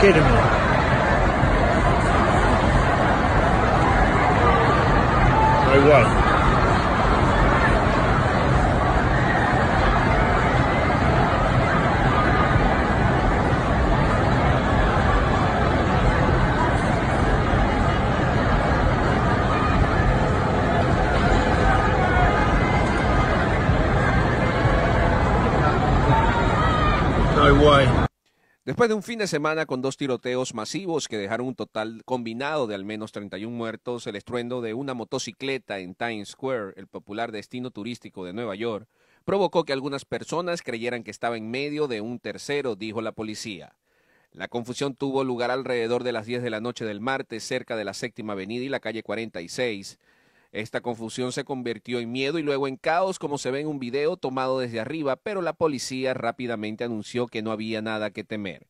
kidding me. No way. Después de un fin de semana con dos tiroteos masivos que dejaron un total combinado de al menos 31 muertos, el estruendo de una motocicleta en Times Square, el popular destino turístico de Nueva York, provocó que algunas personas creyeran que estaba en medio de un tercero, dijo la policía. La confusión tuvo lugar alrededor de las 10 de la noche del martes cerca de la séptima avenida y la calle 46, esta confusión se convirtió en miedo y luego en caos, como se ve en un video tomado desde arriba, pero la policía rápidamente anunció que no había nada que temer.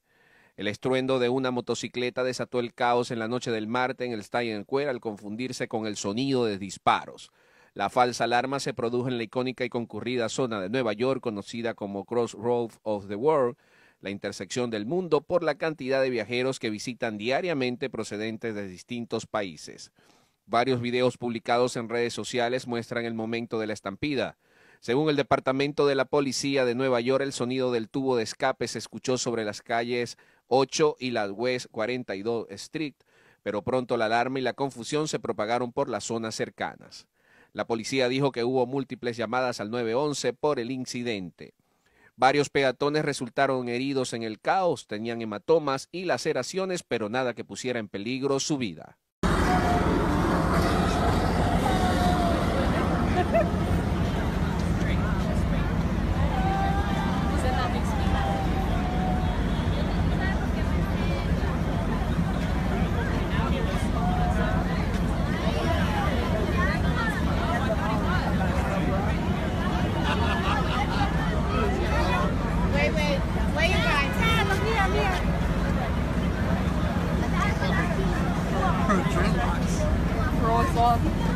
El estruendo de una motocicleta desató el caos en la noche del martes en el Stein Square al confundirse con el sonido de disparos. La falsa alarma se produjo en la icónica y concurrida zona de Nueva York conocida como Crossroad of the World, la intersección del mundo, por la cantidad de viajeros que visitan diariamente procedentes de distintos países. Varios videos publicados en redes sociales muestran el momento de la estampida. Según el Departamento de la Policía de Nueva York, el sonido del tubo de escape se escuchó sobre las calles 8 y la West 42 Street, pero pronto la alarma y la confusión se propagaron por las zonas cercanas. La policía dijo que hubo múltiples llamadas al 911 por el incidente. Varios peatones resultaron heridos en el caos, tenían hematomas y laceraciones, pero nada que pusiera en peligro su vida. Morgen.